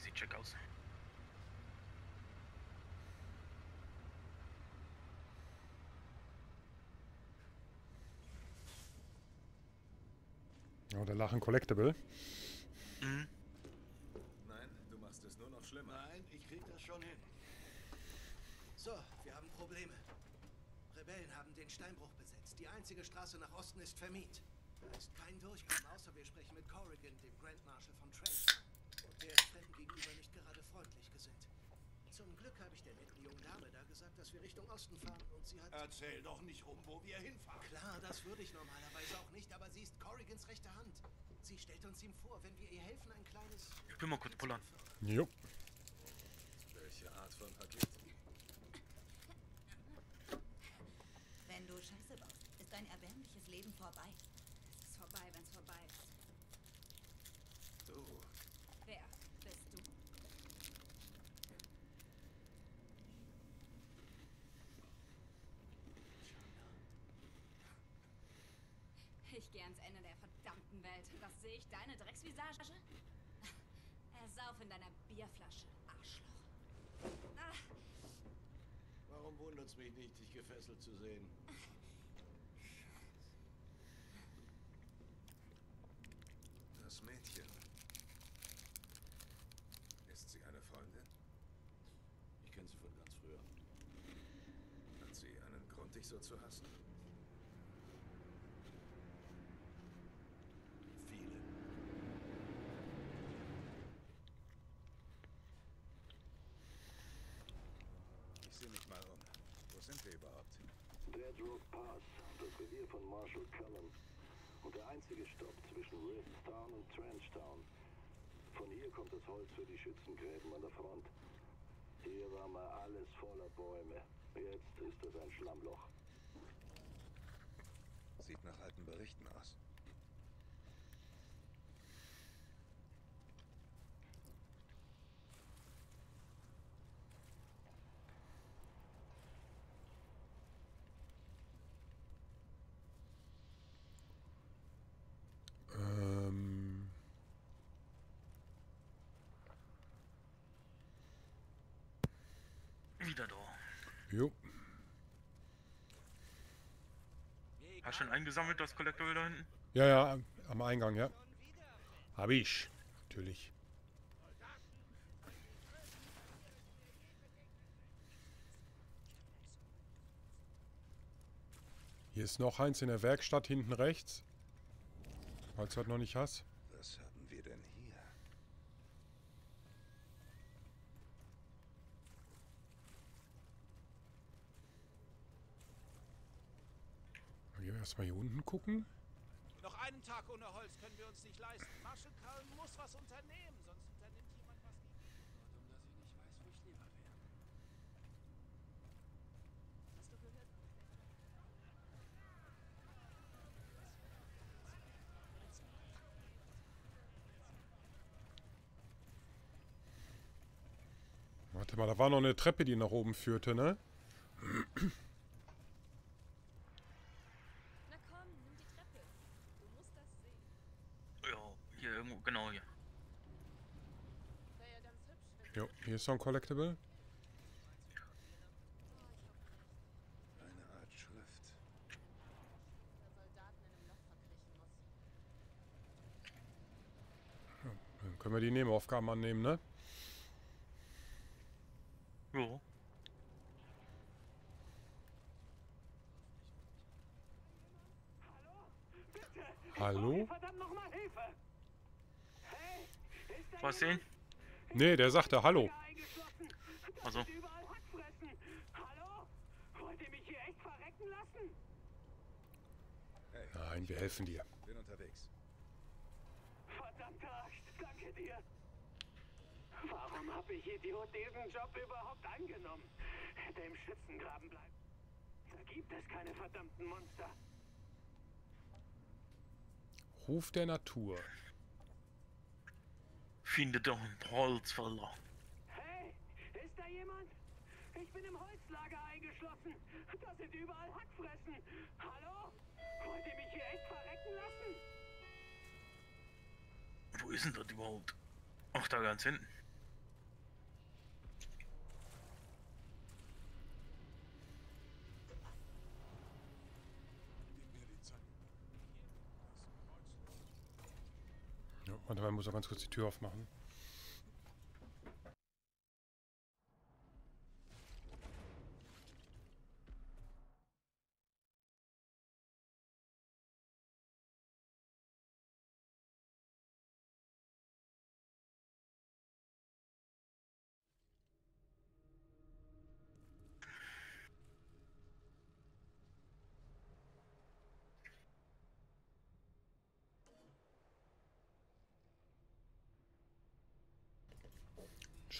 Easy Check aus. Oh, der Lachen Collectible. Mhm. Nein, du machst es nur noch schlimmer. Nein, ich krieg das schon hin. So, wir haben Probleme. Rebellen haben den Steinbruch besetzt. Die einzige Straße nach Osten ist vermiet. Da ist kein Durchkommen, außer wir sprechen mit Corrigan, dem Grand Marshal von Trench. Der Fremden gegenüber nicht gerade freundlich gesinnt. Zum Glück habe ich der netten jungen Dame da gesagt, dass wir Richtung Osten fahren und sie hat... Erzähl doch nicht rum, wo wir hinfahren. Klar, das würde ich normalerweise auch nicht, aber sie ist Corrigans rechte Hand. Sie stellt uns ihm vor, wenn wir ihr helfen, ein kleines... Ich bin mal kurz pullern. Jo. Welche Art von Paket? Wenn du Scheiße baust, ist dein erbärmliches Leben vorbei. Es ist vorbei, wenn's vorbei ist. Du. Wer bist du? Ich gehe ans Ende der verdammten Welt. Das sehe ich deine Drecksvisage? Ersauf in deiner Bierflasche, Arschloch. Ah, Warum wundert's mich nicht, dich gefesselt zu sehen? Das Mädchen. Ist sie eine Freundin? Ich kenne sie von ganz früher. Hat sie einen Grund, dich so zu hassen? Viele. Ich sehe mich mal um. Wo sind wir überhaupt? Deadrock Pass, das Revier von Marshal Cullen. Und der einzige Stopp zwischen Rifttown und Trenchtown. Von hier kommt das Holz für die Schützengräben an der Front. Hier war mal alles voller Bäume. Jetzt ist es ein Schlammloch. Sieht nach alten Berichten aus. Wieder da. Jo. Hast du schon eingesammelt, das Collectible da hinten? Ja, ja, am Eingang, ja. Hab ich. Natürlich. Hier ist noch eins in der Werkstatt hinten rechts. Falls du das noch nicht hast. Was haben wir denn hier? Dann gehen wir erstmal hier unten gucken. Noch einen Tag ohne Holz können wir uns nicht leisten. Marshall Cullen muss was unternehmen, sonst unternimmt jemand was gegen ihn. Dumm, dass ich nicht weiß, wo ich lieber wäre. hast du gehört? Warte mal, da war noch eine Treppe, die nach oben führte, ne? Na komm, nimm die Treppe. Du musst das sehen. Ja, hier irgendwo, genau hier. Wäre ja ganz hübsch, wenn Jo, hier ist so ein Collectible. Eine Art Schrift. muss. Dann können wir die Nebenaufgaben annehmen, ne? Jo. Hallo? Verdammt nochmal Hilfe! Hey, Was sehen? Nee, der sagte Hallo. Also. ist überall Hackfressen! Hallo? Wollt ihr mich hier echt verrecken lassen? Hey, Nein, wir helfen dir. bin unterwegs. Verdammter Axt, danke dir! Warum habe ich Idiot diesen Job überhaupt angenommen? Hätte im Schützengraben bleiben. Da gibt es keine verdammten Monster. Ruf der Natur. Finde doch ein Holzfäller. Hey, ist da jemand? Ich bin im Holzlager eingeschlossen. Da sind überall Hackfressen. Hallo? Wollt ihr mich hier echt verrecken lassen? Wo ist denn das überhaupt? Ach, da ganz hinten. Warte mal, ich muss noch ganz kurz die Tür aufmachen.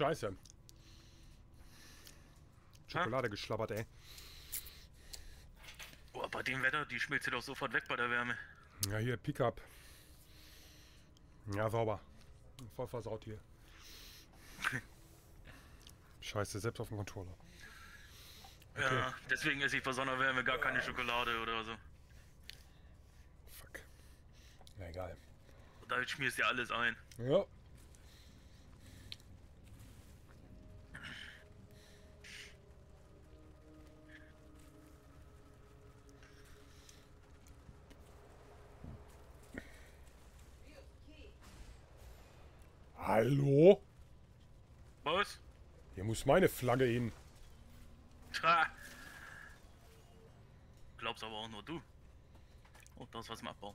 Scheiße. Schokolade geschlabbert, ey. Boah, bei dem Wetter, die schmilzt ja doch sofort weg bei der Wärme. Ja, hier, Pickup. Ja, sauber. Voll versaut hier. Scheiße, selbst auf dem Controller. Ja, deswegen esse ich bei Sonderwärme gar keine Schokolade oder so. Fuck. Na egal. Da schmierst du ja alles ein. Ja. Hallo? Was? Hier muss meine Flagge hin. Tja. Glaubst aber auch nur du. Und das was im Abbau.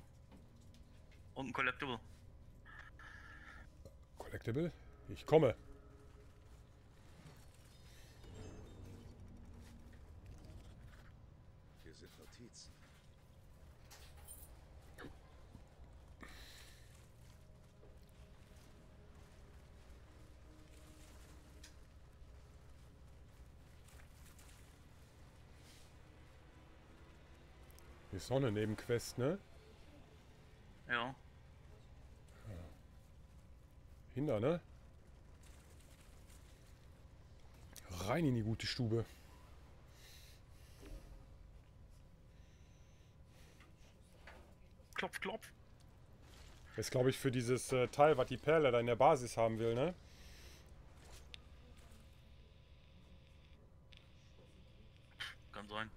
Und ein Collectible. Collectible? Ich komme. Die Sonne neben Quest, ne? Ja. Hinder, ne? Rein in die gute Stube. Klopf, klopf. Das ist, glaube ich, für dieses äh, Teil, was die Perle da in der Basis haben will, ne? Kann sein.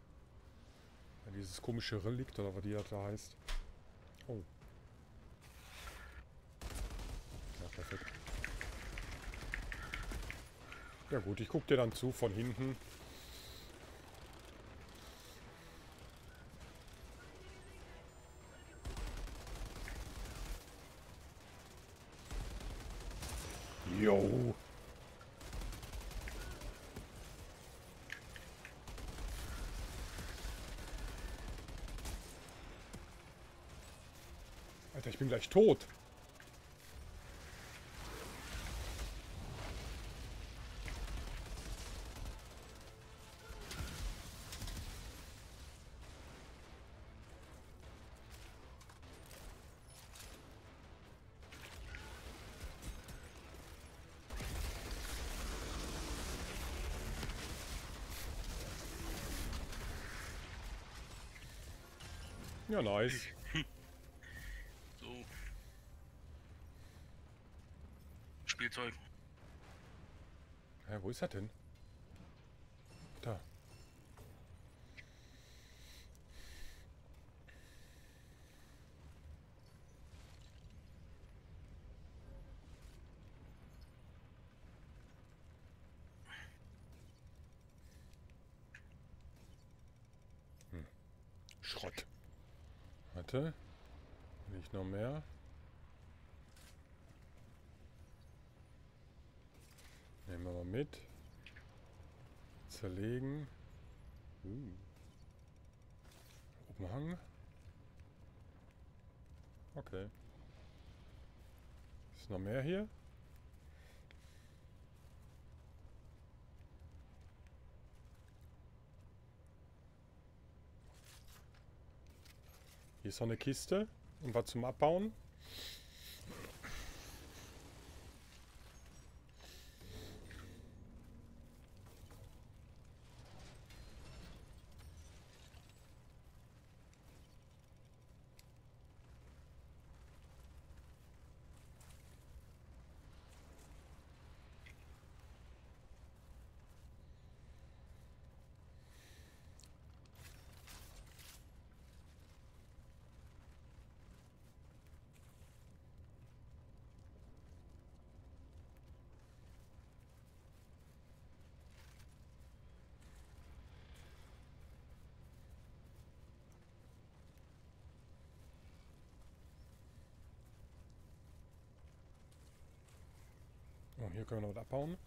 Ja, dieses komische Relikt oder was die da heißt. Oh. Ja, perfekt. Ja gut, ich guck dir dann zu von hinten. Jo. Alter, ich bin gleich tot. Ja, nice. So. Spielzeug. Wo ist er denn? Da. Hm. Schrott. Warte. Nicht noch mehr. Nehmen wir mal mit. Zerlegen. Uh. Umhang. Okay. Ist noch mehr hier? Hier ist noch eine Kiste. Und was zum Abbauen. Hier können wir noch was abbauen.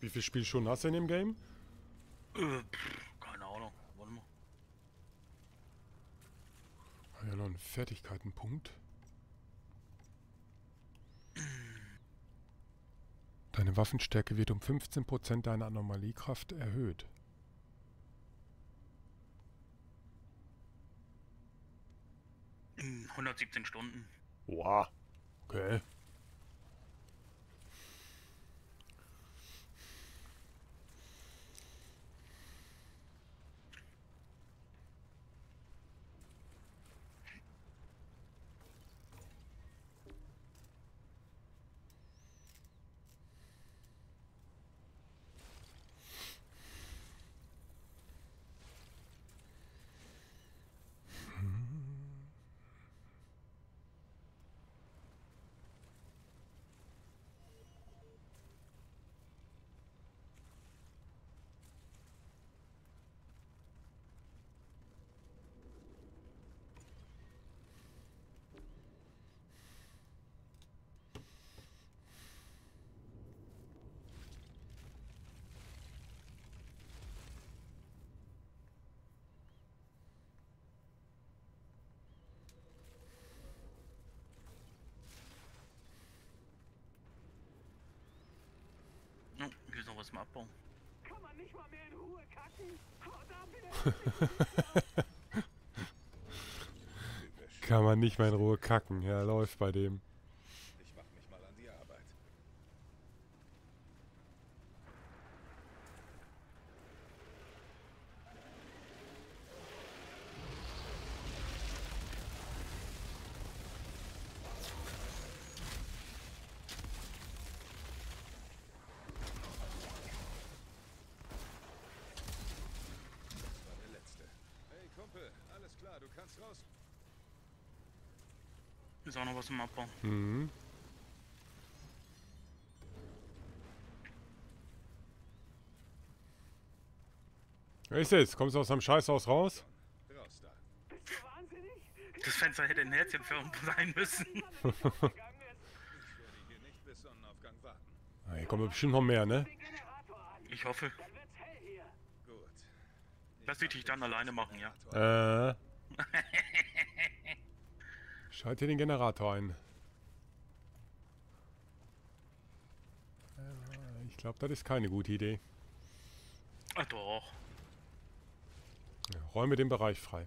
Wie viel Spielstunden hast du in dem Game? Keine Ahnung. Warte mal. Ah, Ja, noch einen Fertigkeitenpunkt. Deine Waffenstärke wird um 15% deiner Anomaliekraft erhöht. Hm, 117 Stunden. Wow. Okay. Oh, was zum Abbauen. Kann man nicht mal mehr in Ruhe kacken? Haut ab, wieder Kann man nicht mal in Ruhe kacken. Ja, läuft bei dem. Ich mach mich mal an die Arbeit. Das war der letzte. Hey Kumpel, alles klar, du kannst raus. Was zum Abbauen. Mhm. Wer ist es? Kommst du aus deinem Scheißhaus raus? Raus da. Das Fenster hätte ein Herzchen für uns sein müssen. Hier. Ah, Hier kommen bestimmt noch mehr, ne? Ich hoffe. Lass dich dann alleine machen, ja. Äh. Schalte den Generator ein. Ich glaube, das ist keine gute Idee. Ach doch. Ja, räume den Bereich frei.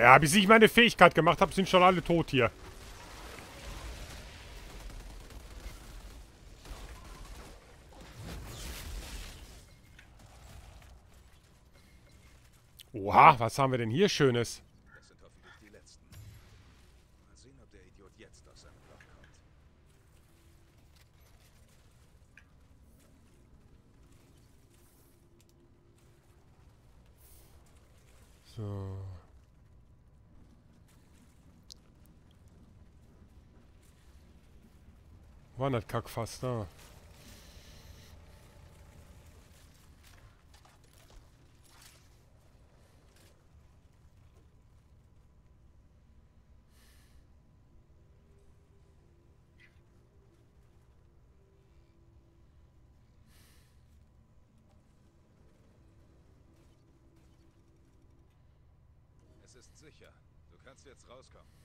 Ja, bis ich meine Fähigkeit gemacht habe, sind schon alle tot hier. Oha, was haben wir denn hier Schönes? Das sind hoffentlich die letzten. Mal sehen, ob der Idiot jetzt aus seinem Loch kommt. So. Kackfass da? Es ist sicher. Du kannst jetzt rauskommen.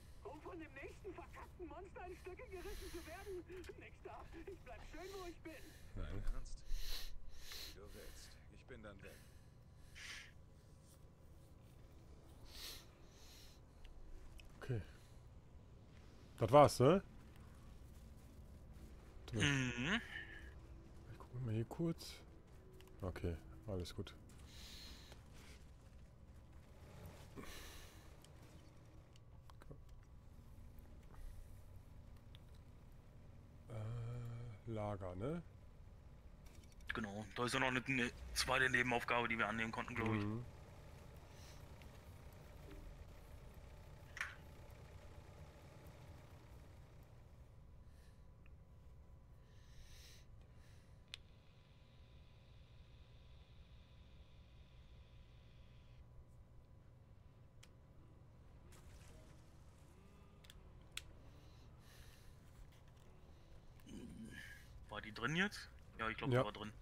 Nächsten verkackten Monster in Stücke gerissen zu werden? Nix da. Ich bleib schön, wo ich bin. Dein Ernst? Wie du willst. Ich bin dann weg. Okay. Das war's, ne? Mhm. Ich gucke mal hier kurz. Okay, alles gut. Lager, ne? Genau. Da ist ja noch eine, eine zweite Nebenaufgabe, die wir annehmen konnten, glaube ich. Mhm. Drin jetzt? Ja, ich glaube, Ja. die war drin.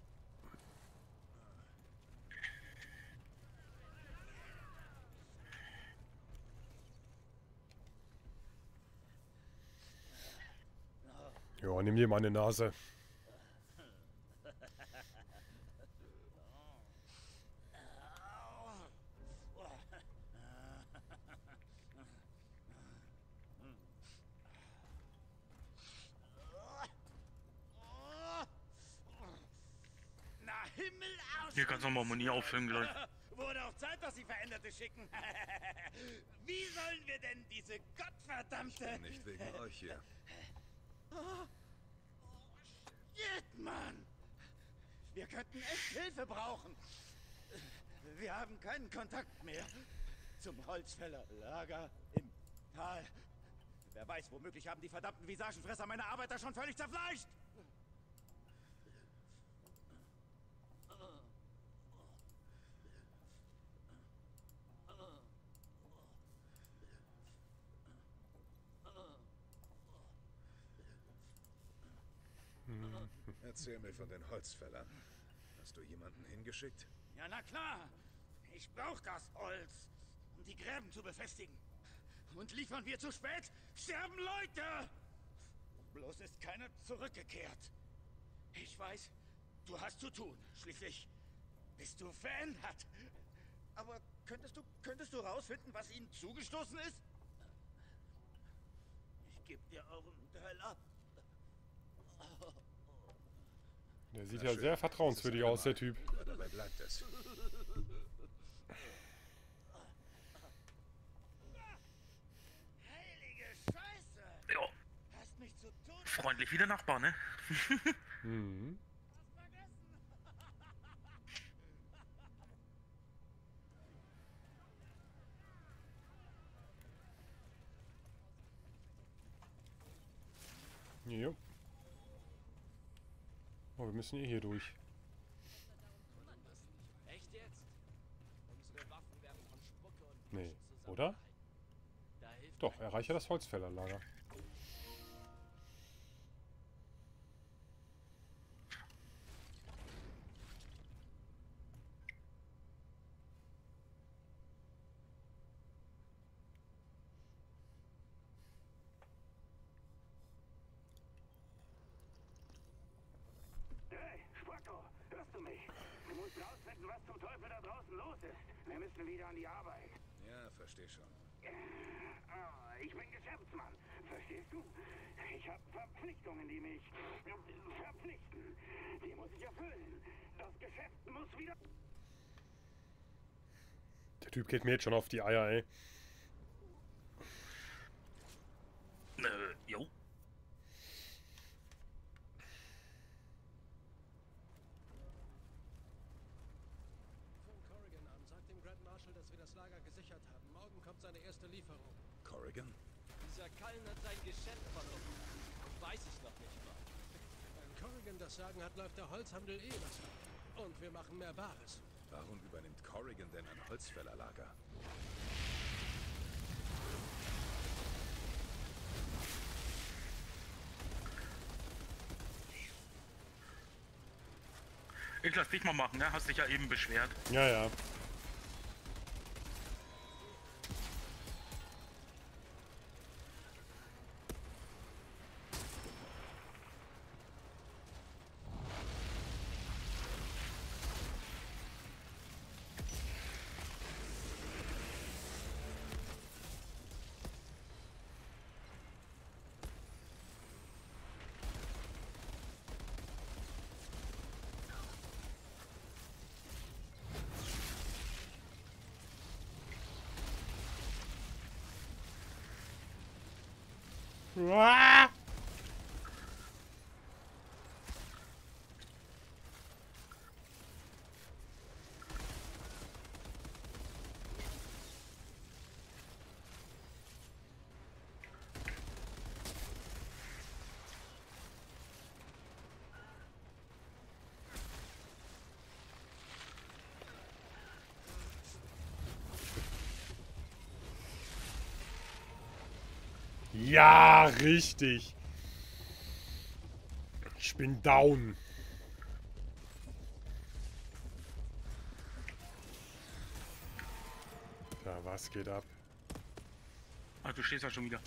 Ja, nimm dir mal eine Nase. Na Himmel Moni auffüllen gleich. Wurde auch Zeit, dass sie Veränderte schicken. Wie sollen wir denn diese gottverdammte... Nicht wegen euch hier. Shit, Mann! Wir könnten echt Hilfe brauchen. Wir haben keinen Kontakt mehr zum Holzfällerlager im Tal. Wer weiß, womöglich haben die verdammten Visagenfresser meine Arbeiter schon völlig zerfleischt. Erzähl mir von den Holzfällern. Hast du jemanden hingeschickt? Ja, na klar. Ich brauch das Holz, um die Gräben zu befestigen. Und liefern wir zu spät, sterben Leute. Bloß ist keiner zurückgekehrt. Ich weiß, du hast zu tun. Schließlich bist du verändert. Aber könntest du, könntest du rausfinden, was ihnen zugestoßen ist? Ich geb dir euren Teil ab. Der sieht ja schön. sehr vertrauenswürdig aus, der Typ. Dabei bleibt es. Heilige Scheiße! Ja, Hast mich zu Tode freundlich wie der Nachbar, ne? Mhm. vergessen. Oh, wir müssen eh hier durch. Echt jetzt? Unsere Waffen werden von Spucke und Nee, oder? Doch, erreiche das Holzfällerlager. Hey, Spacko, hörst du mich? Du musst rausfinden, was zum Teufel da draußen los ist. Wir müssen wieder an die Arbeit. Ja, versteh schon. Ah, Ich bin Geschäftsmann, verstehst du? Ich habe Verpflichtungen, die mich verpflichten. Die muss ich erfüllen. Das Geschäft muss wieder... Der Typ geht mir jetzt schon auf die Eier, ey. Äh, jo. Von Corrigan an. Sagt dem Grand Marshal, dass wir das Lager gesichert haben. Morgen kommt seine erste Lieferung. Corrigan? Dieser Kallen hat sein Geschäft verloren. Und weiß es noch nicht mal. Wenn Corrigan das Sagen hat, läuft der Holzhandel eh besser. Und wir machen mehr Bares. Warum übernimmt Corrigan denn ein Holzfällerlager? Ich lass dich mal machen, ne? Hast dich ja eben beschwert. Ja, ja. Wow. Ja, richtig. Ich bin down. Ja, was geht ab? Ach, du stehst ja schon wieder.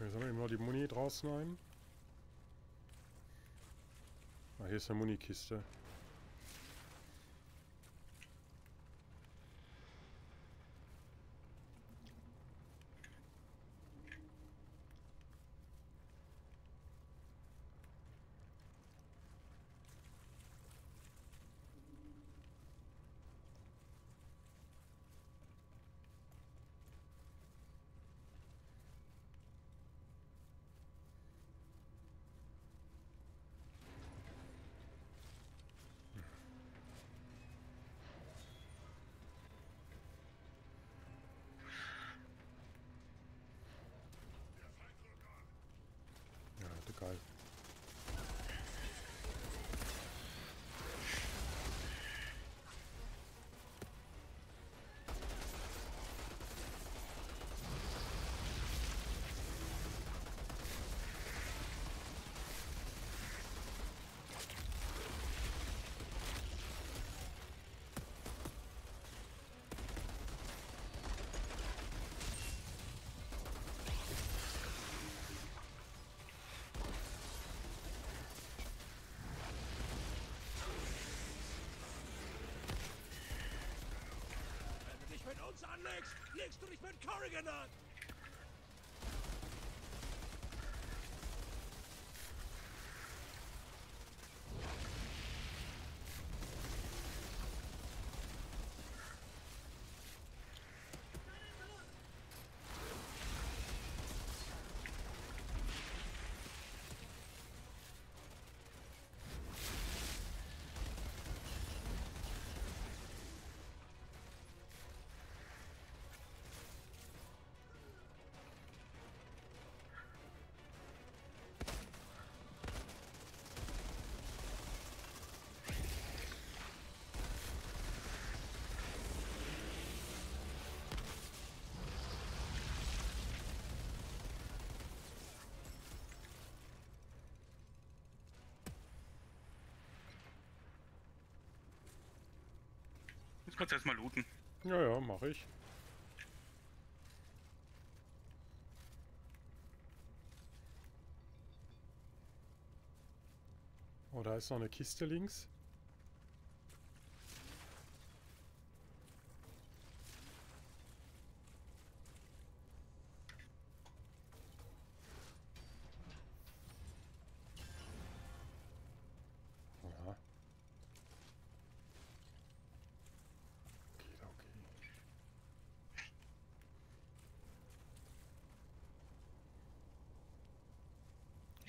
Okay, sollen wir eben draußen ein? Ah, hier ist eine Munikiste. Ja, geil. Wenn du dich mit uns anlegst, legst du dich mit Corrigan Kannst erstmal looten. Ja, ja, mache ich. Oh, da ist noch eine Kiste links. Ja. Okay,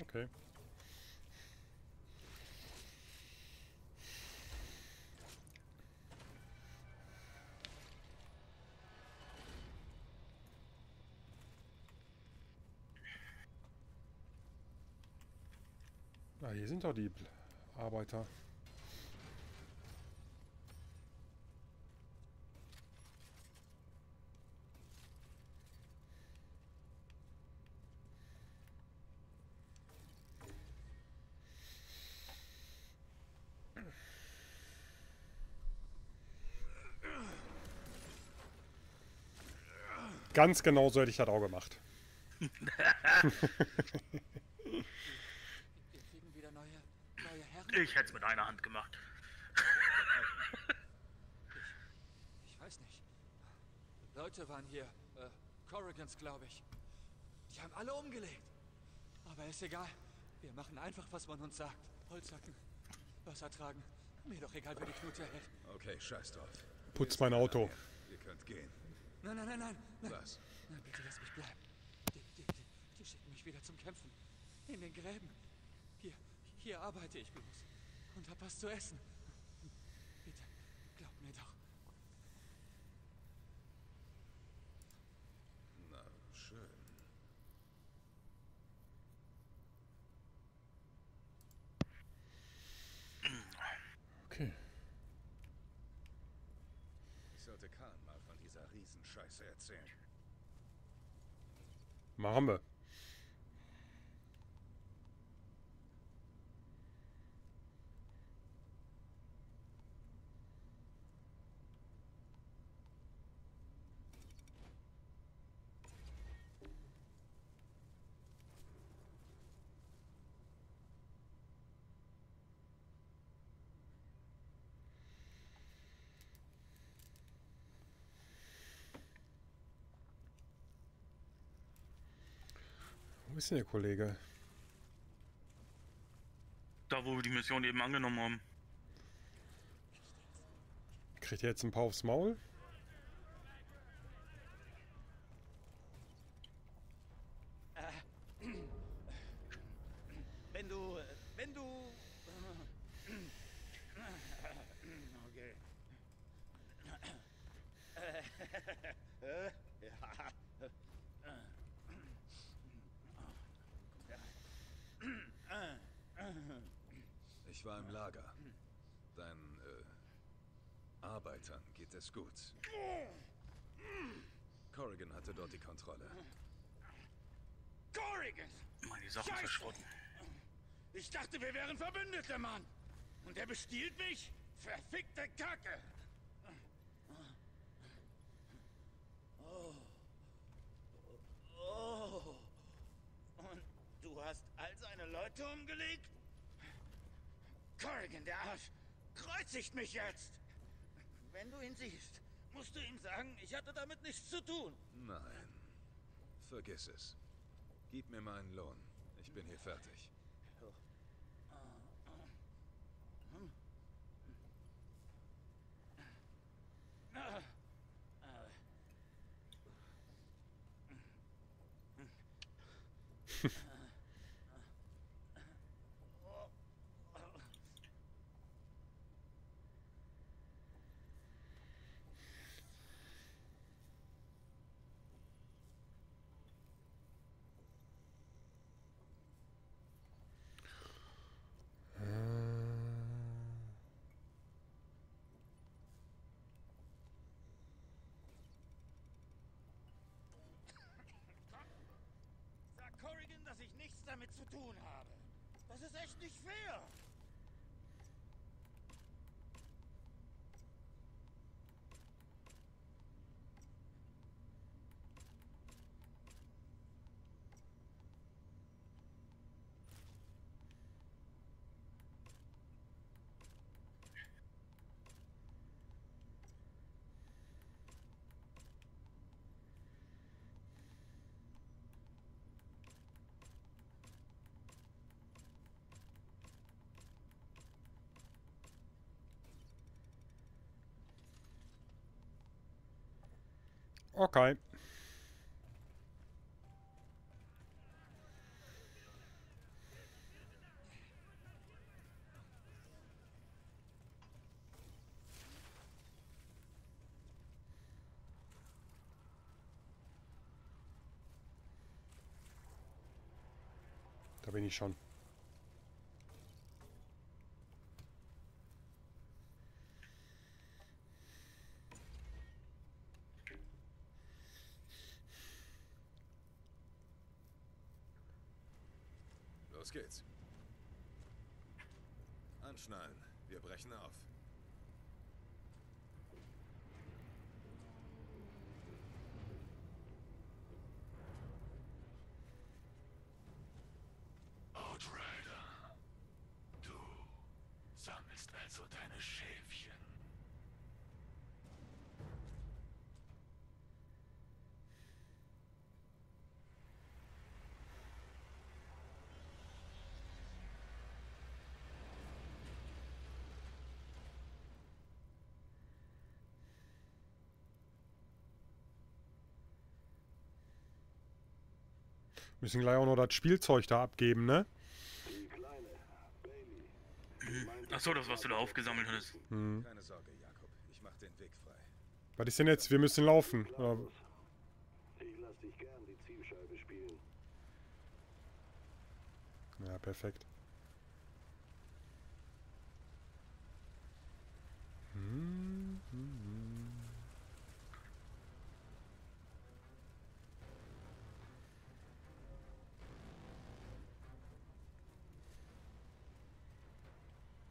okay. Okay. Ah, hier sind doch die Arbeiter. Ganz genau so hätte ich das auch gemacht. Ich hätte es mit einer Hand gemacht. Ich weiß nicht. Leute waren hier. Äh, Corrigans, glaube ich. Die haben alle umgelegt. Aber ist egal. Wir machen einfach, was man uns sagt. Holzhacken, Wasser tragen. Mir doch egal, wer die Knute hält. Okay, scheiß drauf. Putz mein Auto. Ihr könnt gehen. Nein, nein, nein, nein. nein. Was? Nein, bitte lass mich bleiben. Die, die, die, die schicken mich wieder zum Kämpfen. In den Gräben. Hier, arbeite ich bloß. Und hab was zu essen. Bitte, glaub mir doch. Na, schön. Okay. Ich sollte Kahn mal von dieser Riesenscheiße erzählen. Machen wir. Ist denn der Kollege? Da, wo wir die Mission eben angenommen haben. Kriegt er jetzt ein paar aufs Maul? Wenn du. äh, Wenn du. Okay. Äh, ja. Ich war im Lager. Deinen äh, Arbeitern geht es gut. Corrigan hatte dort die Kontrolle. Corrigan! Meine Sachen verschrotten. Ich dachte, wir wären Verbündete, Mann! Und er bestiehlt mich? Verfickte Kacke! Oh. Oh. Und du hast all seine Leute umgelegt? Corrigan, der Arsch, kreuzigt mich jetzt! Wenn du ihn siehst, musst du ihm sagen, ich hatte damit nichts zu tun. Nein. Vergiss es. Gib mir meinen Lohn. Ich bin hier fertig. Sag Corrigan, dass ich nichts damit zu tun habe. Das ist echt nicht fair. Okay. Da bin ich schon. Geht's. Anschnallen. Wir brechen auf. Outrider. Du sammelst also deine Schäfchen. Müssen gleich auch noch das Spielzeug da abgeben, ne? Achso, das, was du da aufgesammelt hast. Hm. Keine Sorge, Jakob. Ich mach den Weg frei. Was ist denn jetzt? Wir müssen laufen. Oder? Ich lass dich gern die Zielscheibe spielen. Ja, perfekt. Hm.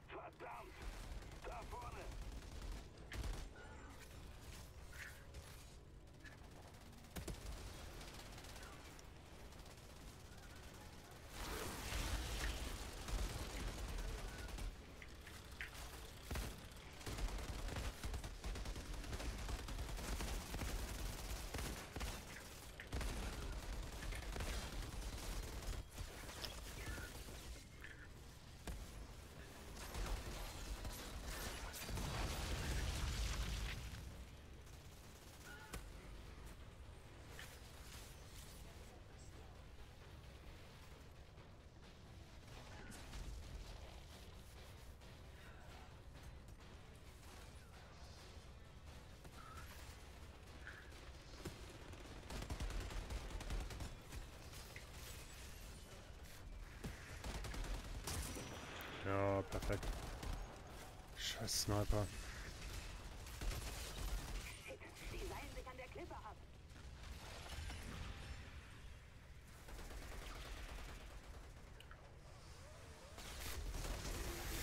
Verdammt! Da vorne! Ja, perfekt. Scheiß Sniper.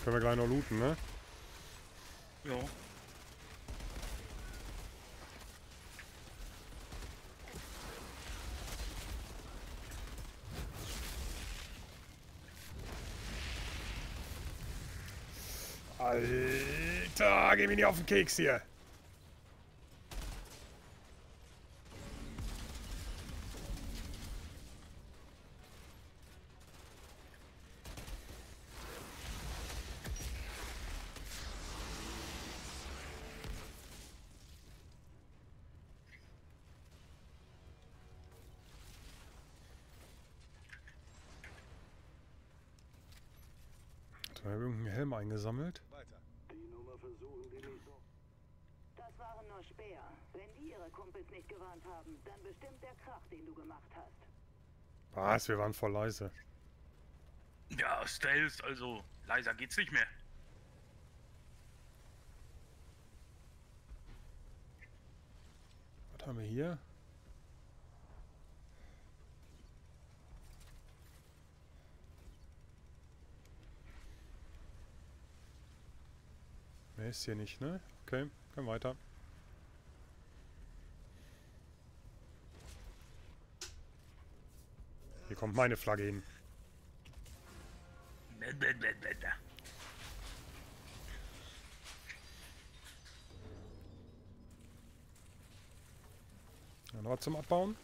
Können wir gleich noch looten, ne? Ja. Alter, geh mir nicht auf den Keks hier. Hat er irgendeinen Helm eingesammelt? Weiter. Die Nummer versuchen die nicht so. Das waren nur Speer. Wenn die ihre Kumpels nicht gewarnt haben, dann bestimmt der Krach, den du gemacht hast. Was? Wir waren voll leise. Ja, Stealth, also leiser geht's nicht mehr. Was haben wir hier? Mehr ist hier nicht, ne? Okay, können weiter. Hier kommt meine Flagge hin. Ja, noch was zum Abbauen.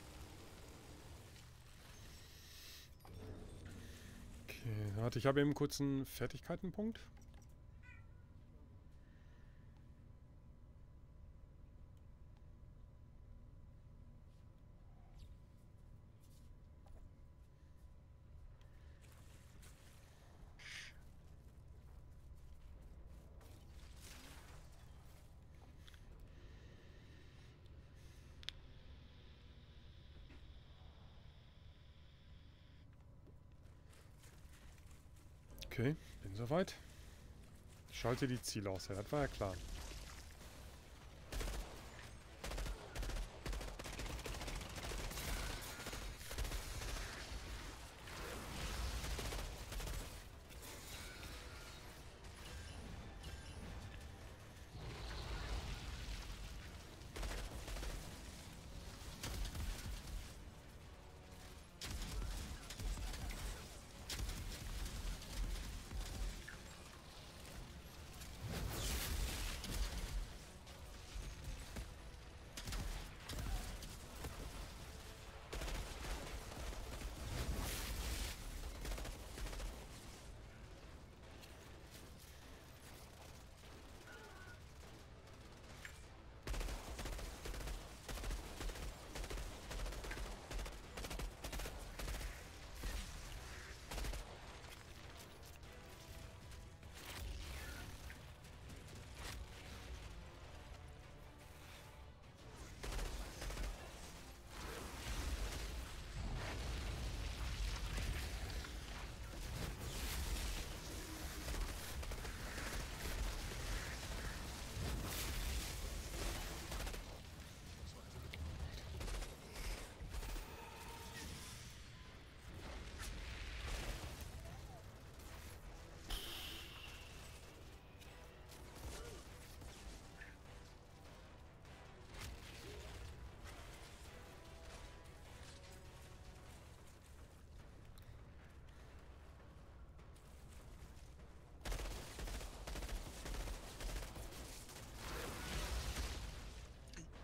Okay, warte, ich habe eben kurz einen Fertigkeitenpunkt. Okay, bin soweit. Schalte die Ziele aus, ja, das war ja klar.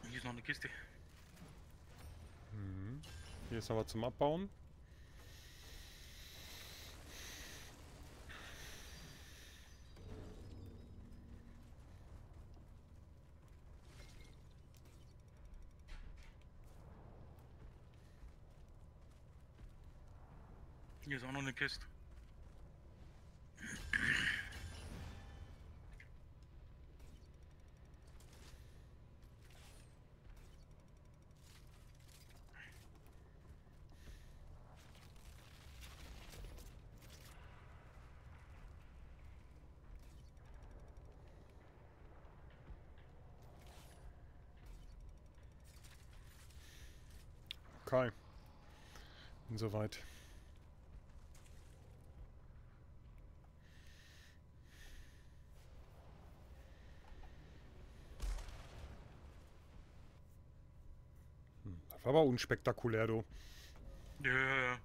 Hier ist noch eine Kiste. Mhm. Hier ist was zum Abbauen. Hier ist auch noch eine Kiste. Okay. Bin soweit. Hm, Das war aber unspektakulär, du. Ja, ja, ja.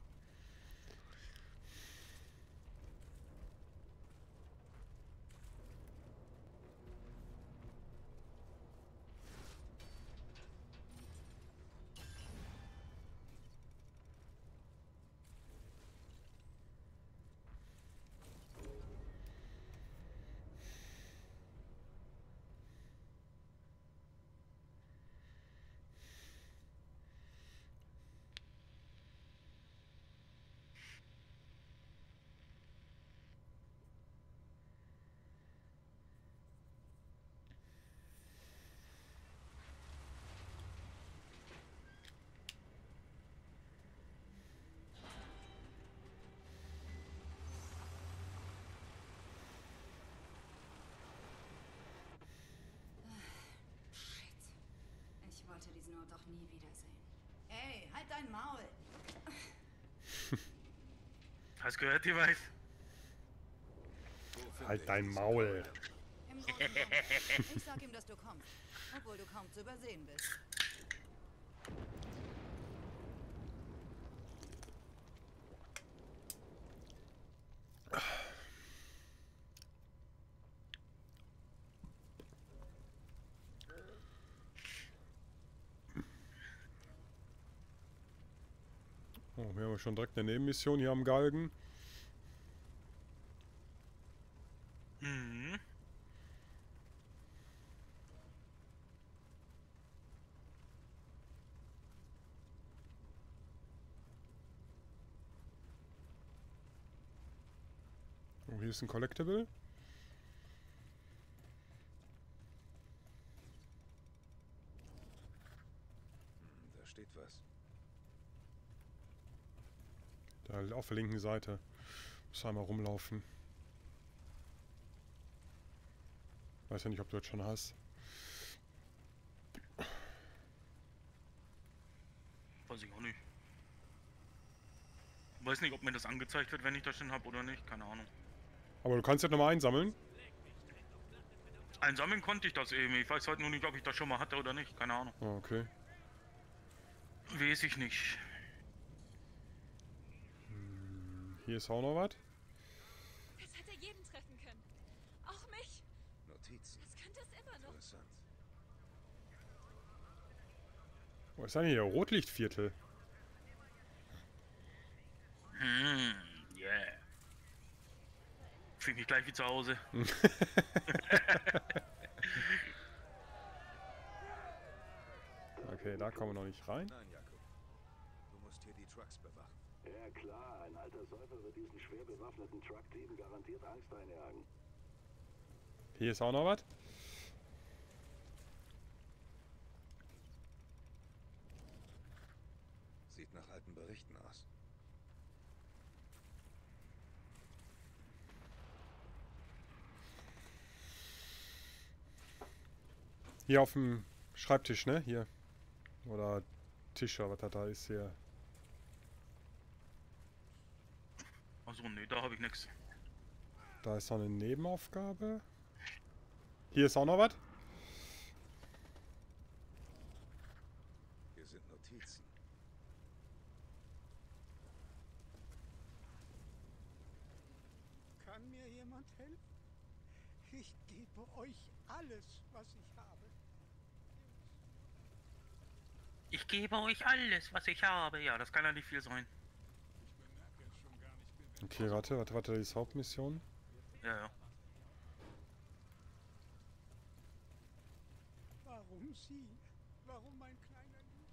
Ich Ort doch nie wiedersehen. Ey, halt dein Maul. Hast gehört, die weiß? Halt dein Maul. Im Grunde genommen. Ich sag ihm, dass du kommst. Obwohl du kaum zu übersehen bist. Schon direkt eine Nebenmission hier am Galgen. Mhm. Oh, hier ist ein Collectible. Halt auf der linken Seite. Muss halt einmal rumlaufen. Weiß ja nicht, ob du jetzt schon hast. Weiß ich auch nicht. Weiß nicht, ob mir das angezeigt wird, wenn ich das schon habe oder nicht. Keine Ahnung. Aber du kannst jetzt nochmal einsammeln. Einsammeln konnte ich das eben. Ich weiß halt nur nicht, ob ich das schon mal hatte oder nicht. Keine Ahnung. Ah, okay. Weiß ich nicht. Hier ist auch noch was. Das hätte jeden treffen können. Auch mich. Notizen. Das könnte es immer noch. Interessant. Wo ist denn hier? Rotlichtviertel. Hm, yeah. Fühl mich gleich wie zu Hause. Okay, da kommen wir noch nicht rein. Nein, Jakob. Du musst hier die Trucks bewachen. Ja klar, ein alter Säufer wird diesen schwer bewaffneten Truck-Dieben garantiert Angst einjagen. Hier ist auch noch was. Sieht nach alten Berichten aus. Hier auf dem Schreibtisch, ne? Hier. Oder Tisch, oder was da ist hier. Achso, nee, da habe ich nichts. Da ist noch eine Nebenaufgabe. Hier ist auch noch was. Hier sind Notizen. Kann mir jemand helfen? Ich gebe euch alles, was ich habe. Ich gebe euch alles, was ich habe. Ja, das kann ja nicht viel sein. Okay, warte, warte, warte, das ist Hauptmission. Ja, ja. Warum sie? Warum mein kleiner Liebling?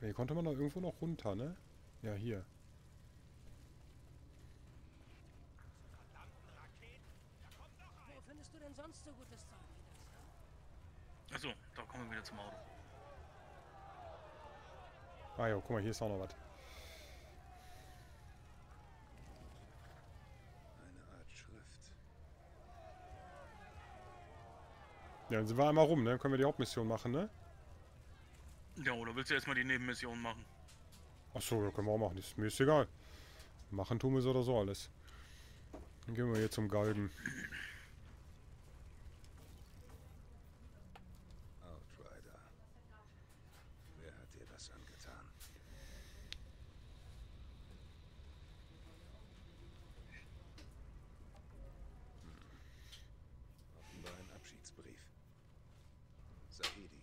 Hier konnte man doch irgendwo noch runter, ne? Ja, hier. Wo findest du denn sonst so gutes Zeug wie das? Achso, da kommen wir wieder zum Auto. Ah ja, guck mal, hier ist auch noch was. Eine Art Schrift. Ja, dann sind wir einmal rum, ne? Dann können wir die Hauptmission machen, ne? Ja, oder willst du erstmal die Nebenmission machen? Achso, ja, können wir auch machen. Ist, mir ist egal. Machen tun wir so oder so alles. Dann gehen wir hier zum Galgen. Outrider. Wer hat dir das angetan? Hm. Offenbar ein Abschiedsbrief. Sahidi.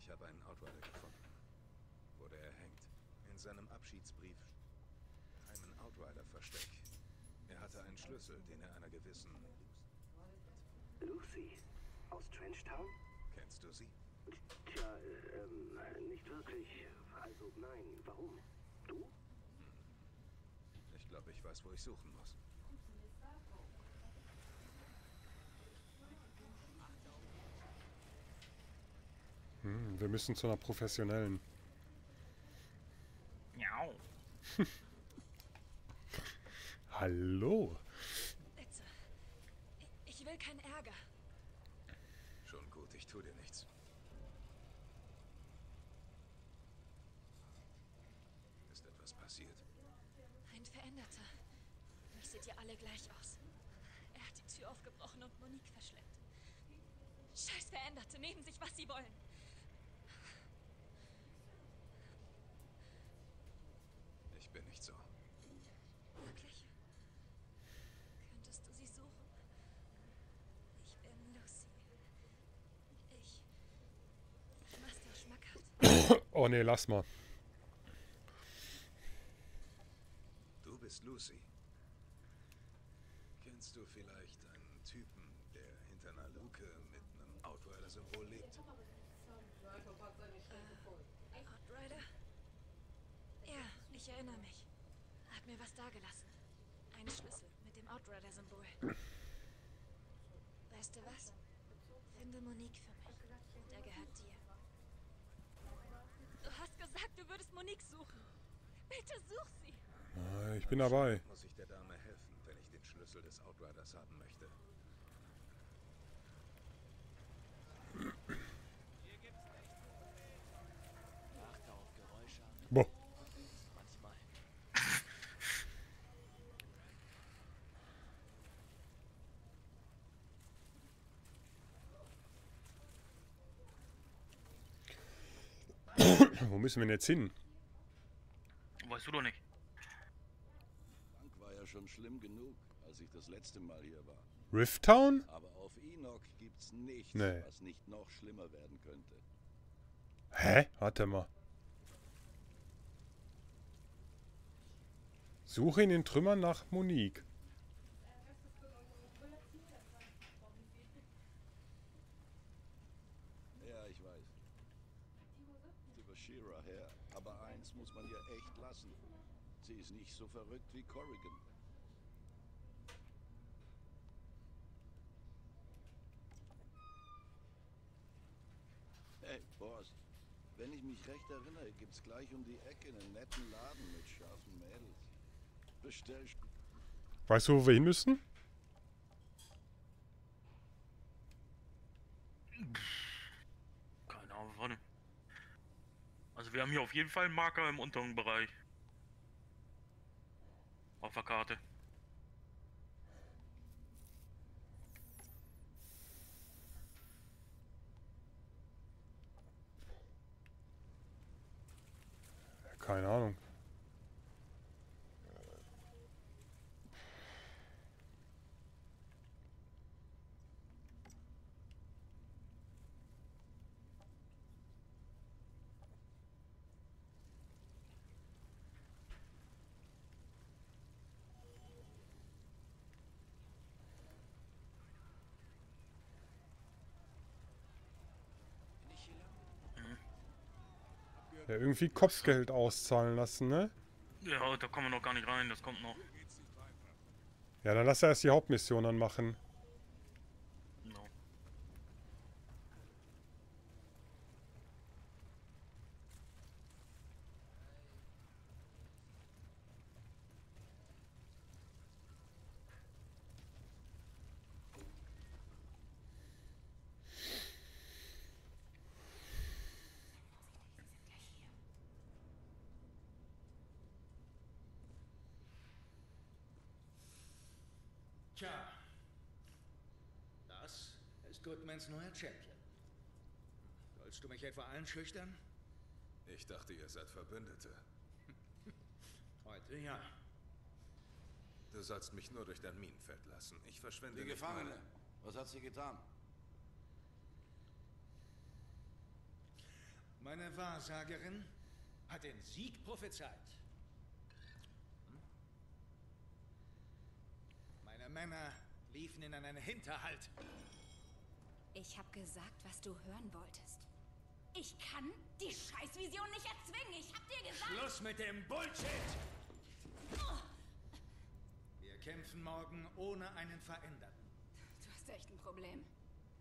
Ich habe einen Outrider gefunden. Wurde erhängt. In seinem Abschiedsbrief einen Outrider-Versteck. Er hatte einen Schlüssel, den er einer gewissen... Lucy? Aus Trenchtown? Kennst du sie? Tja, äh, ähm, nicht wirklich. Also nein, warum? Du? Ich glaube, ich weiß, wo ich suchen muss. Hm, wir müssen zu einer professionellen. Ja. Hallo. Bitte. Ich, ich will keinen Ärger. Schon gut, ich tue dir nichts. Ist etwas passiert? Ein Veränderter. Mich seht ihr alle gleich aus. Er hat die Tür aufgebrochen und Monique verschleppt. Scheiß Veränderte, nehmen sich, was sie wollen. Ich bin nicht so. Wirklich? Könntest du sie suchen? Ich bin Lucy. Ich. Ich mach's dir schmackhaft. Oh ne, lass mal. Du bist Lucy. Kennst du vielleicht einen Typen, der hinter einer Luke mit einem Outrider-Symbol lebt? Outrider? Ja, ich erinnere mich. Er dagelassen. Einen Schlüssel mit dem Outrider-Symbol. Weißt du was? Finde Monique für mich. Der gehört dir. Du hast gesagt, du würdest Monique suchen. Bitte such sie. Ich bin dabei. Muss ich der Dame helfen, wenn ich den Schlüssel des Outriders haben möchte. Achte auf Geräusche. Boah. Manchmal. Wo müssen wir denn jetzt hin? Weißt du doch nicht. Frank war ja schon schlimm genug, als ich das letzte Mal hier war. Rift Town? Aber auf Enoch gibt's nichts, Nee. was nicht noch schlimmer werden könnte. Hä? Warte mal. Suche in den Trümmern nach Monique. Ja, ich weiß. Die Bashira her. Aber eins muss man ihr echt lassen. Sie ist nicht so verrückt wie Corrigan. Hey, Boss. Wenn ich mich recht erinnere, gibt's gleich um die Ecke einen netten Laden mit scharfen Mädels. Bestell Weißt du, wo wir hin müssen? Keine Ahnung, warte. Also wir haben hier auf jeden Fall einen Marker im unteren Bereich. Auf der Karte. Keine Ahnung. Ja, irgendwie Kopfgeld auszahlen lassen, ne? Ja, da kommen wir noch gar nicht rein, das kommt noch. Ja, dann lass erst die Hauptmission dann machen. No. Tja, das ist Goodmans neuer Champion. Sollst du mich etwa einschüchtern? Ich dachte, ihr seid Verbündete. Heute ja. Du sollst mich nur durch dein Minenfeld lassen. Ich verschwende Die nicht Gefangene. meine- Was hat sie getan? Meine Wahrsagerin hat den Sieg prophezeit. Hm? Meine Männer liefen in einen Hinterhalt. Ich hab gesagt, was du hören wolltest. Ich kann die Scheißvision nicht erzwingen. Ich hab dir gesagt. Schluss mit dem Bullshit! Wir kämpfen morgen ohne einen Veränderten. Du hast echt ein Problem.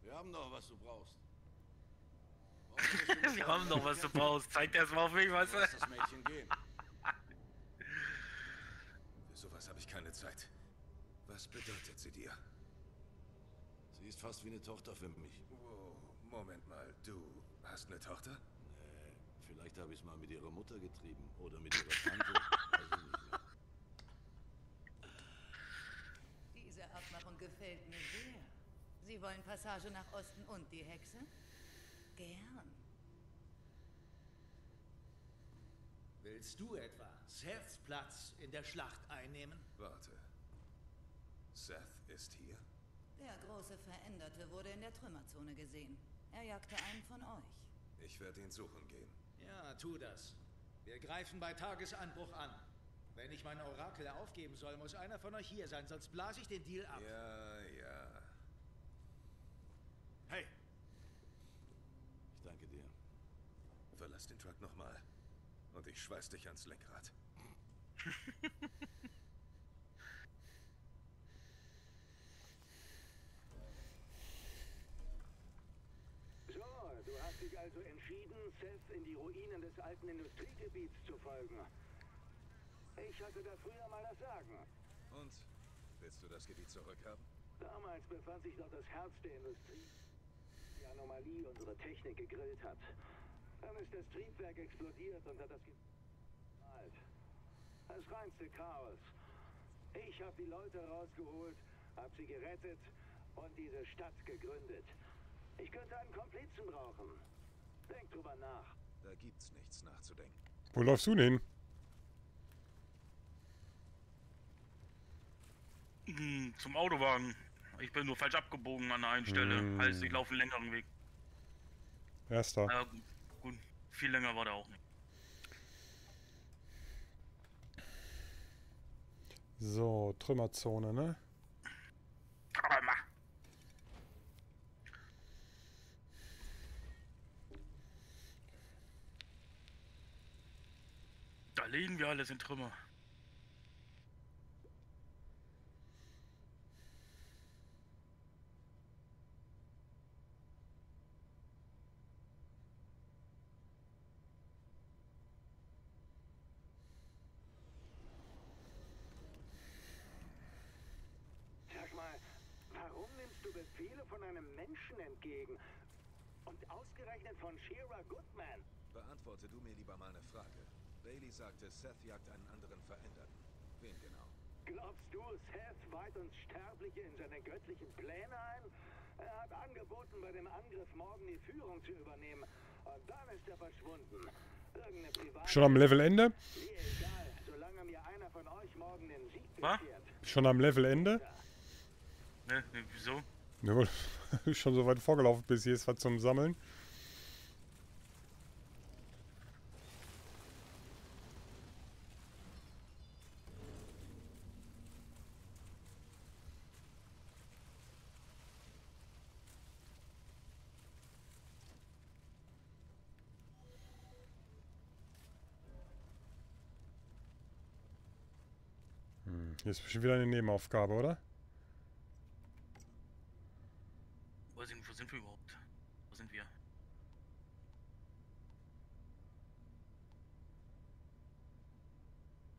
Wir haben doch, was du brauchst. Wir haben doch was du brauchst. Zeig erst mal auf mich, weißt Lass du? das Mädchen gehen. Für sowas habe ich keine Zeit. Was bedeutet sie dir? Sie ist fast wie eine Tochter für mich. Wow, Moment mal. Du hast eine Tochter? Nee, vielleicht habe ich es mal mit ihrer Mutter getrieben. Oder mit ihrer Tante. Diese Abmachung gefällt mir sehr. Sie wollen Passage nach Osten und die Hexe? Gern. Willst du etwa Seths Platz in der Schlacht einnehmen? Warte. Seth ist hier? Der große Veränderte wurde in der Trümmerzone gesehen. Er jagte einen von euch. Ich werde ihn suchen gehen. Ja, tu das. Wir greifen bei Tagesanbruch an. Wenn ich mein Orakel aufgeben soll, muss einer von euch hier sein, sonst blase ich den Deal ab. Ja, ja. Hey, Ich danke dir. Verlass den Truck nochmal. Und ich schweiß dich ans Lenkrad. So, dich also entschieden, Seth in die Ruinen des alten Industriegebiets zu folgen. Ich hatte da früher mal das Sagen. Und? Willst du das Gebiet zurückhaben? Damals befand sich noch das Herz der Industrie. Die Anomalie unsere Technik gegrillt hat. Dann ist das Triebwerk explodiert und hat das Gebiet. Das reinste Chaos. Ich habe die Leute rausgeholt, habe sie gerettet und diese Stadt gegründet. Ich könnte einen Komplizen brauchen. Denk drüber nach. Da gibt's nichts nachzudenken. Wo läufst du denn hin? Hm, zum Autowagen. Ich bin nur falsch abgebogen an der einen Stelle. Hm. Heißt, ich laufe einen längeren Weg. Erster. Ja, gut, gut. Viel länger war der auch nicht. So, Trümmerzone, ne? Aber mach. Da liegen wir alles in Trümmer. Sag mal, warum nimmst du Befehle von einem Menschen entgegen? Und ausgerechnet von Shira Goodman? Beantworte du mir lieber mal eine Frage. Bailey sagte, Seth jagt einen anderen Veränderten. Wen genau? Glaubst du, Seth weiht uns Sterbliche in seine göttlichen Pläne ein? Er hat angeboten, bei dem Angriff morgen die Führung zu übernehmen. Und dann ist er verschwunden. Irgendeine private... Schon am Levelende? Mir egal, solange mir einer von euch morgen den Sieg Was? beschert. Schon am Levelende? Ne, ne, wieso? Ja, weil du schon so weit vorgelaufen bist. Hier ist was zum Sammeln. Hm, Hier ist bestimmt wieder eine Nebenaufgabe, oder? Weiß ich nicht, wo sind wir überhaupt? Wo sind wir?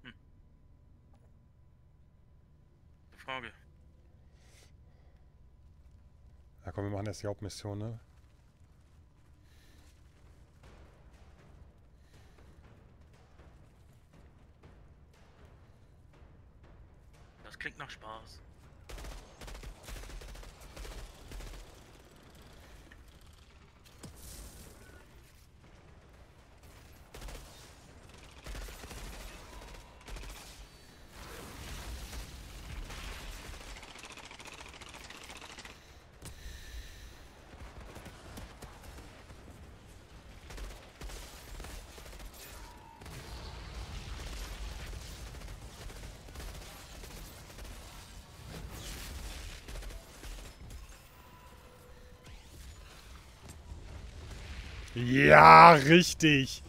Hm. Frage. Ja komm, wir machen erst die Hauptmission, ne? Nach Spaß. Ja, richtig.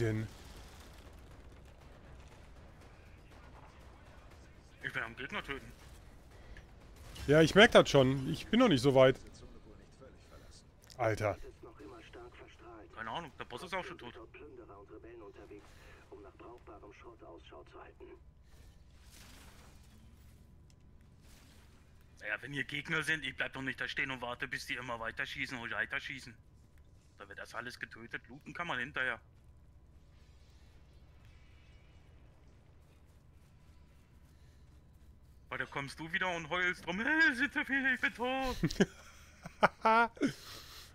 Denn? Ich will am Gegner töten. Ja, ich merke das schon. Ich bin noch nicht so weit. Alter. Keine Ahnung, der Boss ist auch schon tot. Naja, wenn hier Gegner sind, ich bleib doch nicht da stehen und warte, bis die immer weiter schießen und weiter schießen. Da wird das alles getötet. Looten kann man hinterher. Weil da kommst du wieder und heulst drum, hey, sind so viele, ich bin tot.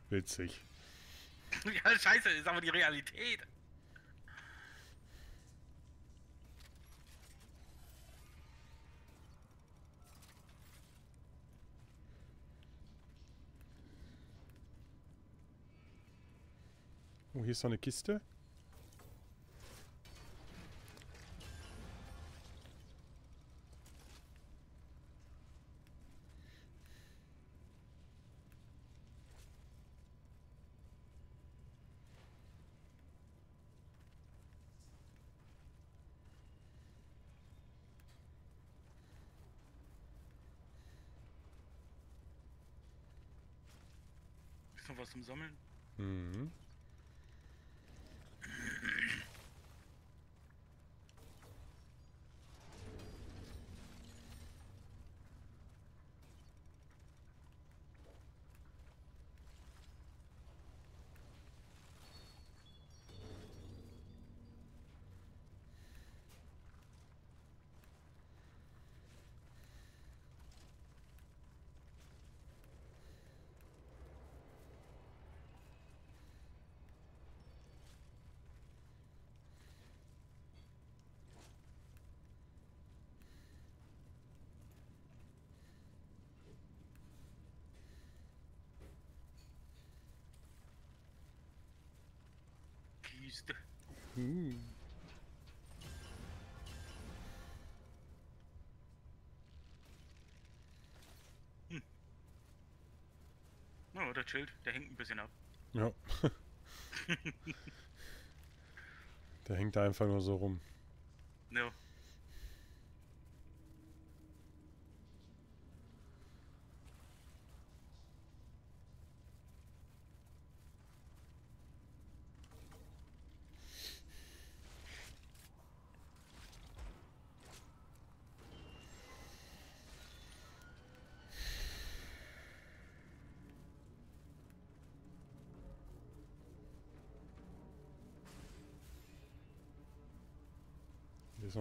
Witzig. ja, scheiße, ist aber die Realität. Oh, hier ist so eine Kiste. Was zum Sammeln. Mhm. Kiste. Hm. Oh, der chillt. Der hängt ein bisschen ab. Ja. Der hängt da einfach nur so rum. Ja. Hier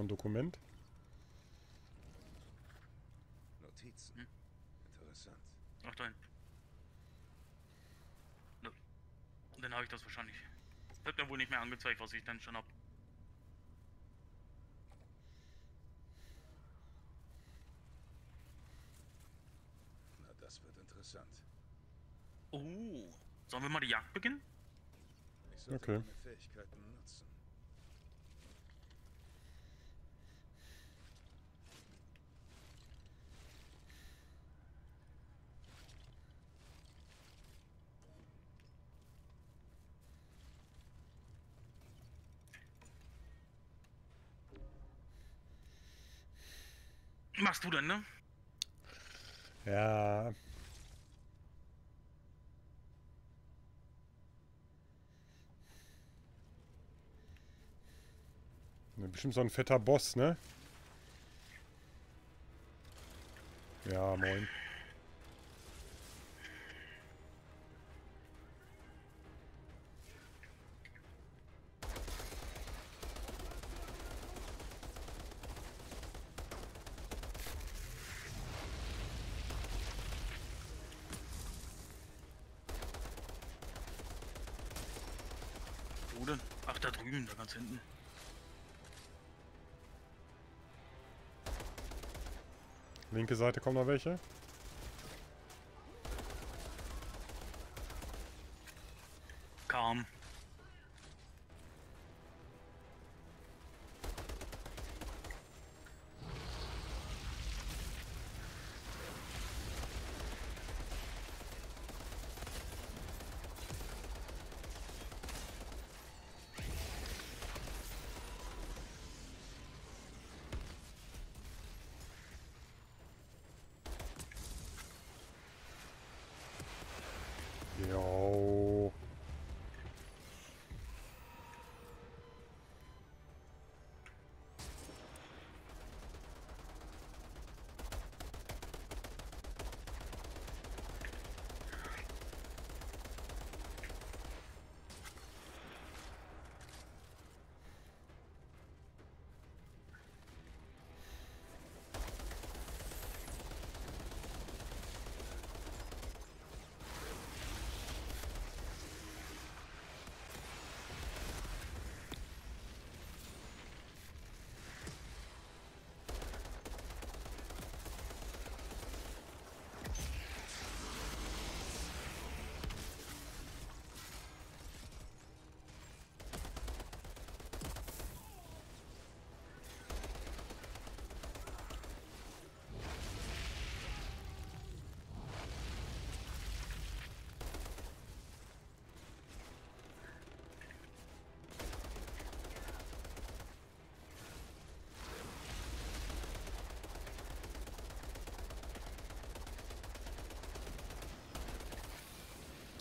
ein Dokument. Notizen. Hm. Interessant. Ach, da hinten. Ne. Dann habe ich das wahrscheinlich. Wird mir wohl nicht mehr angezeigt, was ich dann schon hab. Na, das wird interessant. Oh. Sollen wir mal die Jagd beginnen? Ich sollte Okay. meine Fähigkeiten Machst du denn, ne? Ja. Bestimmt so ein fetter Boss, ne? Ja, moin. Linke Seite kommen noch welche.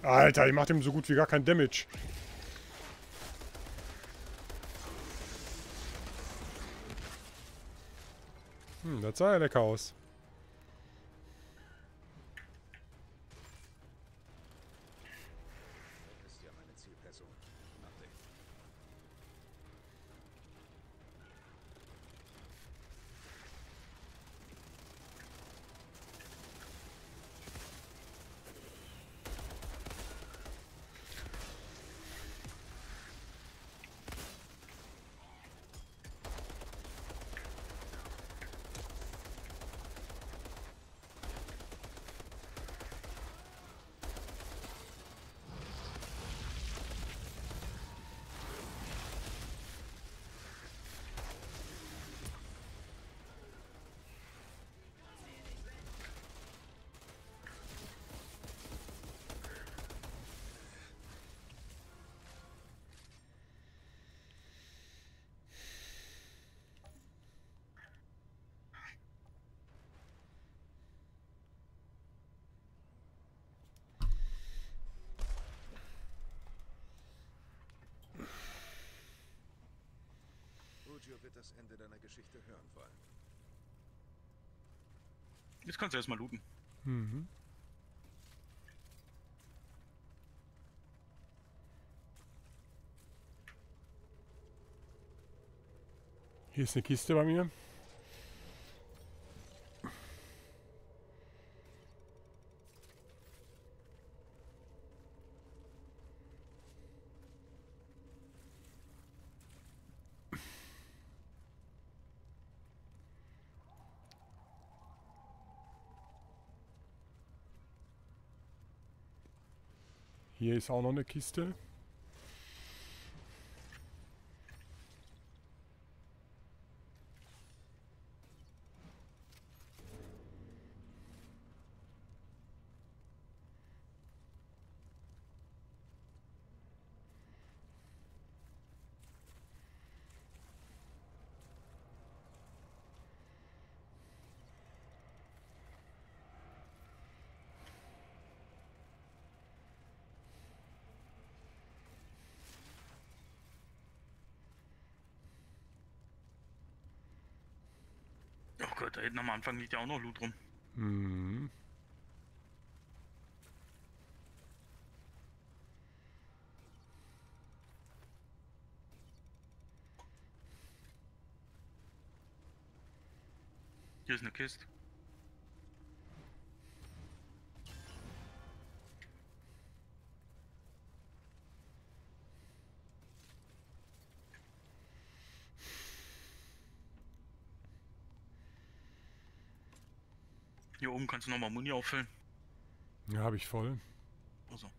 Alter, ich mach dem so gut wie gar kein Damage. Hm, das sah ja lecker aus. Ist ja meine Zielperson. Update. Ujo wird das Ende deiner Geschichte hören wollen. Jetzt kannst du erstmal looten. Mhm. Hier ist eine Kiste bei mir. Hier ist auch noch eine Kiste. Gott, da hinten am Anfang liegt ja auch noch Loot rum. Mhm. Hier ist eine Kiste. Hier oben kannst du nochmal Muni auffüllen. Ja, habe ich voll. Also.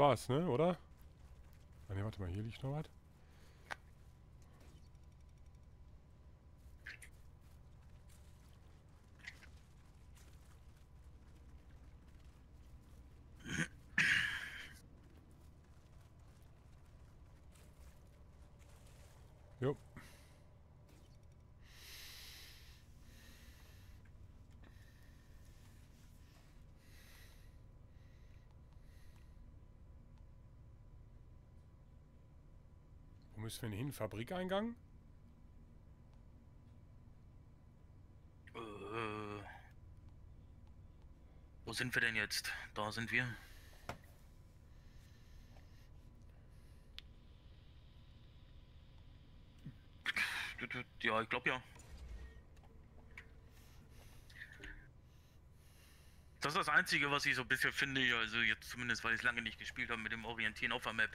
War's, ne, oder? Ne, warte mal, hier liegt noch was. Müssen wir denn hin? Fabrikeingang? Äh, wo sind wir denn jetzt? Da sind wir. Ja, ich glaube ja. Das ist das Einzige, was ich so ein bisschen finde, also jetzt zumindest, weil ich es lange nicht gespielt habe mit dem Orientieren auf der Map.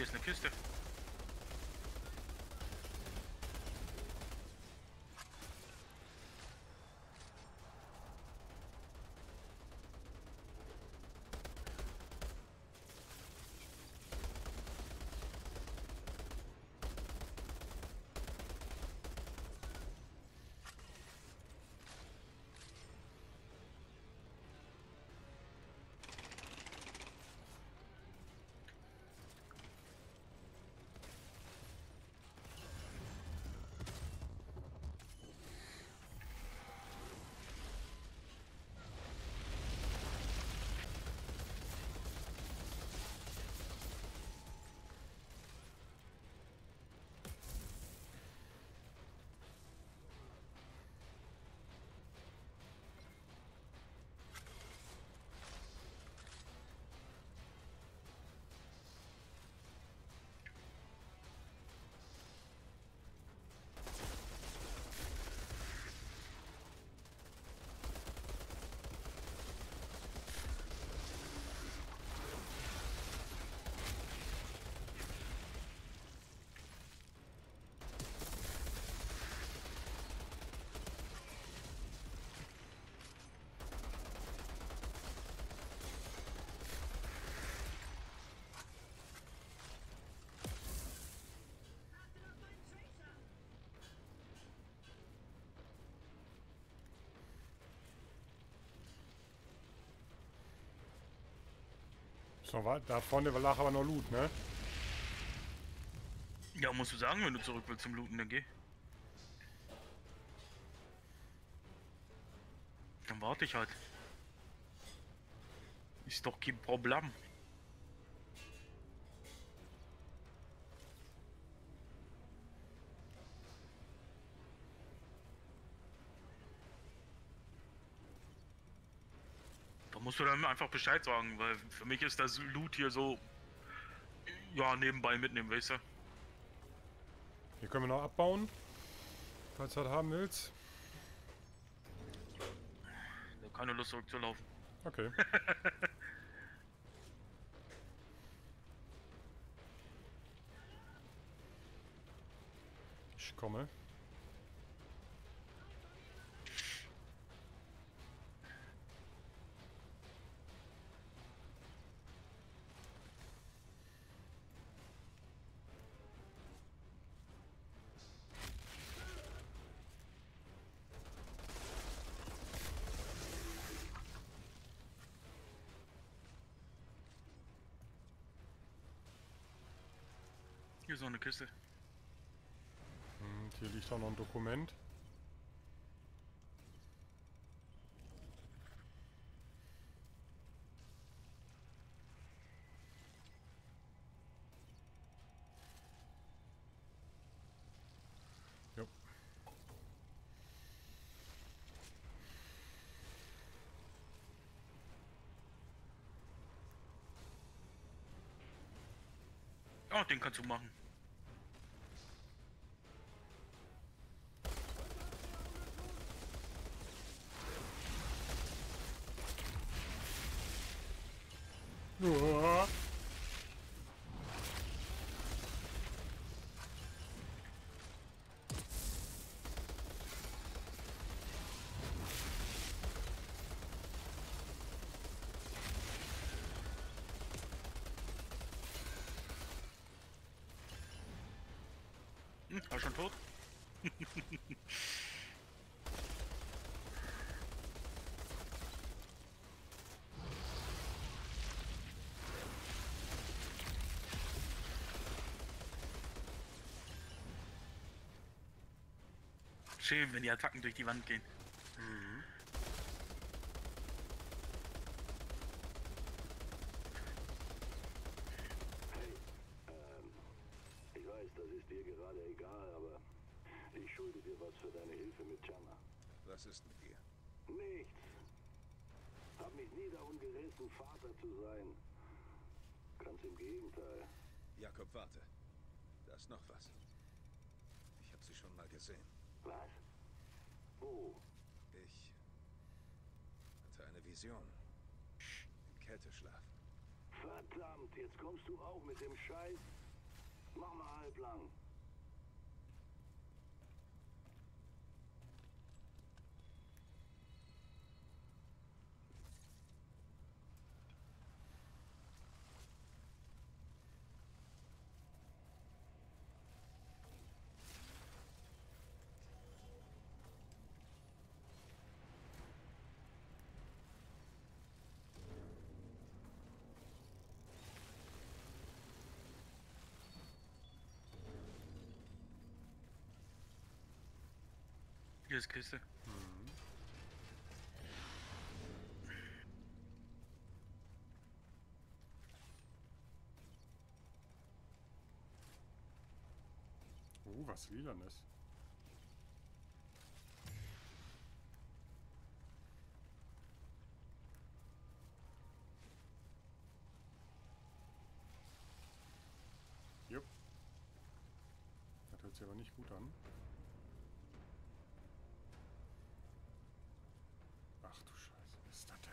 Oh, hier ist So, wa- da vorne lag aber noch Loot, ne? Ja, musst du sagen, wenn du zurück willst zum Looten, dann geh. Dann warte ich halt. Ist doch kein Problem. Du dann einfach Bescheid sagen, weil für mich ist das Loot hier so, ja, nebenbei mitnehmen, weißt du? Hier können wir noch abbauen. Falls du das haben willst. Keine Lust zurückzulaufen. Okay. Ich komme. Hier ist noch eine Kiste. Und hier liegt auch noch ein Dokument. Jo. Oh, den kannst du machen. Uah. Hm, war schon tot? Schön, wenn die Attacken durch die Wand gehen. Ähm, ich weiß, das ist dir gerade egal, aber ich schulde dir was für deine Hilfe mit Chama. Was ist mit dir? Nichts. Hab mich nie darum gerissen, Vater zu sein. Ganz im Gegenteil. Jakob, warte. Da ist noch was. Ich habe sie schon mal gesehen. Was? Wo? Ich hatte eine Vision. Im Kälteschlaf. Verdammt, jetzt kommst du auch mit dem Scheiß. Mach mal halblang. Hier ist Kiste. Oh, was Lilanes. Jupp. Das hört sich aber nicht gut an. Ach du Scheiße, was ist das denn?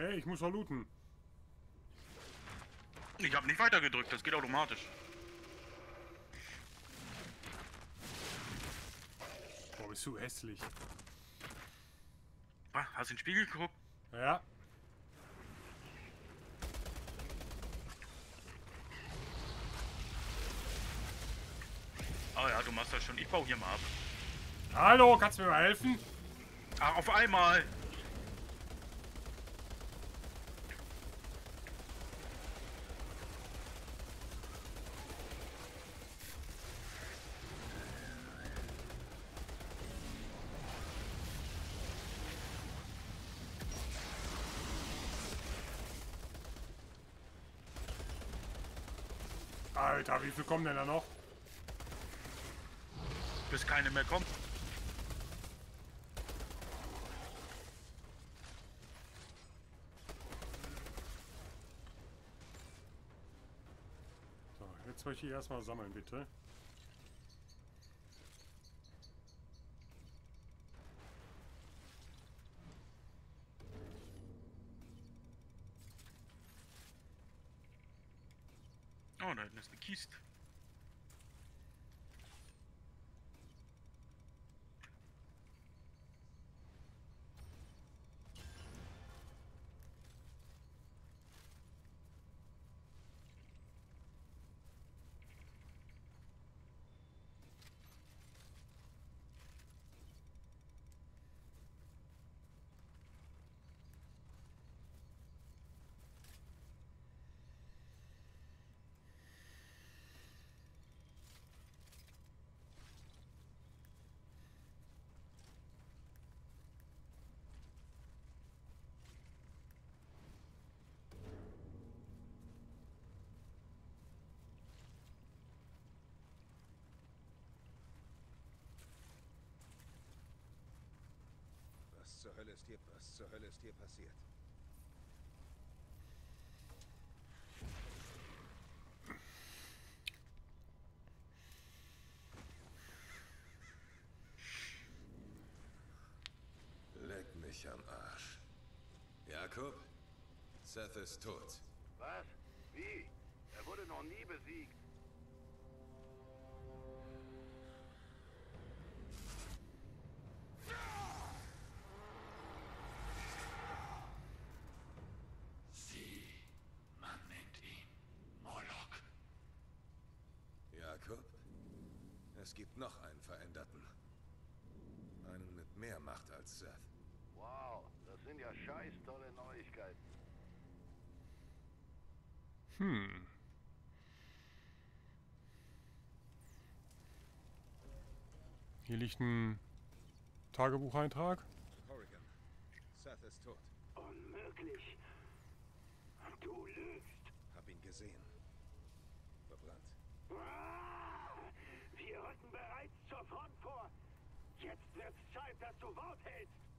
Ey, ich muss looten. Ich habe nicht weiter gedrückt, das geht automatisch. Boah, bist du hässlich. Ah, hast du in den Spiegel geguckt? Ja. Ah ja, du machst das schon. Ich baue hier mal ab. Hallo, kannst du mir mal helfen? Ah, auf einmal. Alter, wie viel kommen denn da noch? Bis keine mehr kommt. So, jetzt möchte ich erstmal sammeln, bitte. Oh, da hinten ist eine Kiste. Was zur Hölle ist hier, was zur Hölle ist hier passiert? Leck mich am Arsch. Jakob? Seth ist tot. Was? Wie? Er wurde noch nie besiegt. Noch einen Veränderten. Einen mit mehr Macht als Seth. Wow, das sind ja scheiß tolle Neuigkeiten. Hm. Hier liegt ein Tagebucheintrag. Corrigan, Seth ist tot. Unmöglich. Du lügst. Hab ihn gesehen. Verbrannt. Ah, zur Front vor. Jetzt wird's Zeit, dass du Wort hältst.